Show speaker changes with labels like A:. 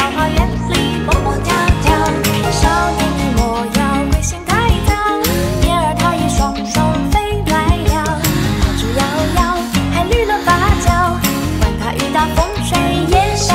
A: 桃花源里蹦蹦跳跳少年你莫要归心太早燕儿它也双双飞来了。桃之夭夭还绿了芭蕉管它雨打风吹夜潇